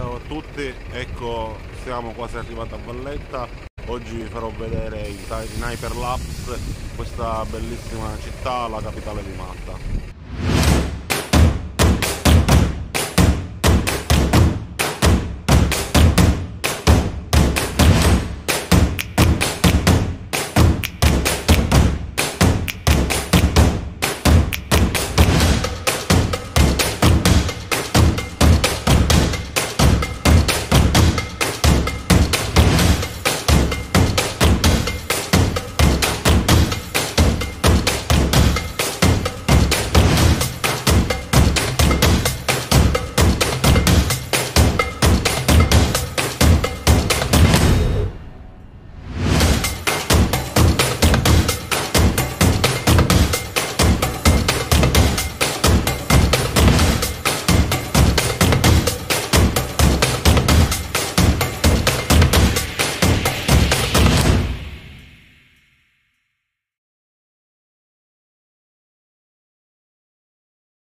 ciao a tutti, ecco siamo quasi arrivati a Valletta, oggi vi farò vedere in, Hyperlapse questa bellissima città, la capitale di Malta.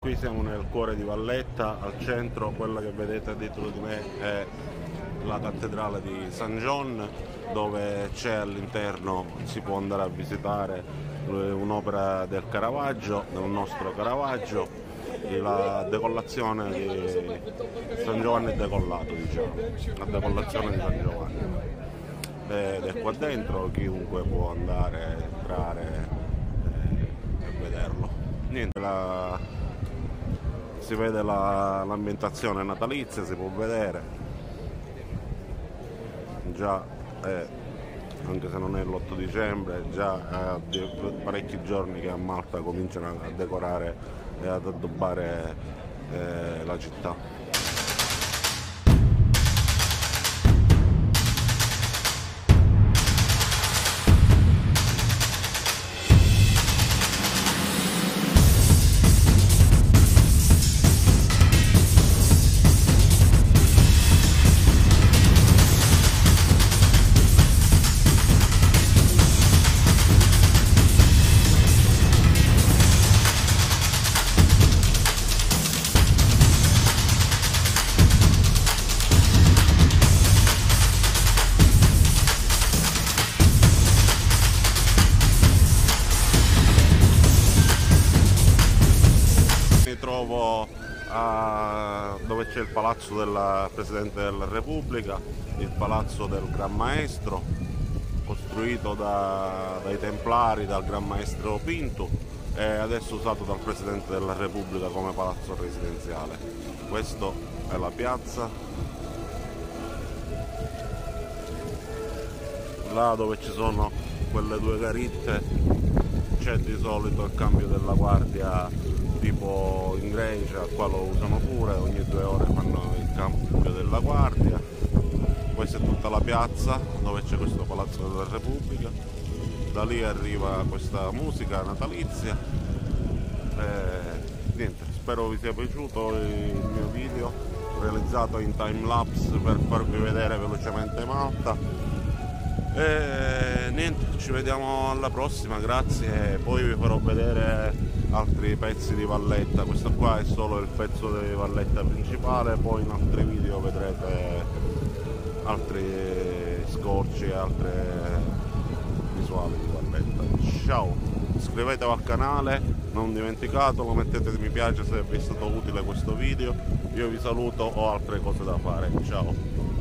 Qui siamo nel cuore di Valletta, al centro, quella che vedete dietro di me è la cattedrale di San John dove c'è all'interno, si può andare a visitare un'opera del Caravaggio, del nostro Caravaggio, la decollazione di San Giovanni è decollato diciamo, la decollazione di San Giovanni ed è qua dentro, chiunque può andare, entrare eh, e vederlo. Niente, la, si vede l'ambientazione natalizia, si può vedere, già è, anche se non è l'8 dicembre, già è parecchi giorni che a Malta cominciano a decorare e ad addobbare eh, la città. Trovo a, dove c'è il palazzo del Presidente della Repubblica, il palazzo del Gran Maestro, costruito da, dai Templari, dal Gran Maestro Pinto e adesso usato dal Presidente della Repubblica come palazzo residenziale. Questa è la piazza. Là dove ci sono quelle due garitte c'è di solito il cambio della guardia tipo Grecia, qua lo usano pure, ogni due ore fanno il cambio della guardia. Questa è tutta la piazza dove c'è questo Palazzo della Repubblica, da lì arriva questa musica natalizia. E, niente, spero vi sia piaciuto il mio video realizzato in time lapse per farvi vedere velocemente Malta. E niente, ci vediamo alla prossima, grazie. Poi vi farò vedere altri pezzi di valletta. Questo qua è solo il pezzo di valletta principale poi in altri video vedrete altri scorci e altre visuali di valletta. Ciao! Iscrivetevi al canale non dimenticatelo mettete mi piace se vi è stato utile questo video. Io vi saluto ho altre cose da fare. Ciao